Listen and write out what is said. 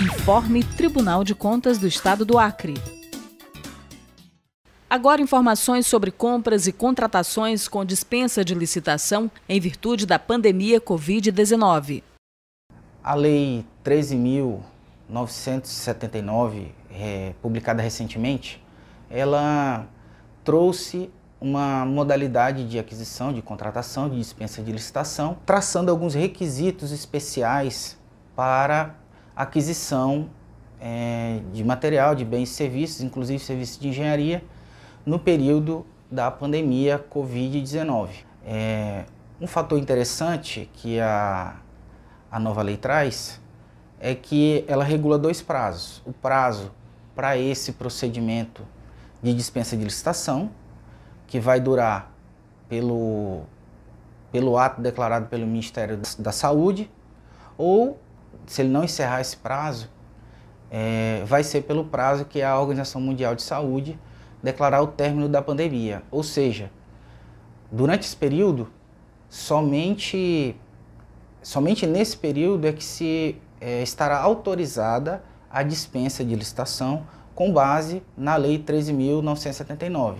Informe Tribunal de Contas do Estado do Acre. Agora informações sobre compras e contratações com dispensa de licitação em virtude da pandemia Covid-19. A Lei 13.979, é, publicada recentemente, ela trouxe uma modalidade de aquisição, de contratação, de dispensa de licitação, traçando alguns requisitos especiais para aquisição é, de material, de bens e serviços, inclusive serviços de engenharia, no período da pandemia Covid-19. É, um fator interessante que a, a nova lei traz é que ela regula dois prazos. O prazo para esse procedimento de dispensa de licitação, que vai durar pelo, pelo ato declarado pelo Ministério da Saúde, ou, se ele não encerrar esse prazo, é, vai ser pelo prazo que a Organização Mundial de Saúde declarar o término da pandemia. Ou seja, durante esse período, somente, somente nesse período é que se é, estará autorizada a dispensa de licitação com base na Lei 13.979.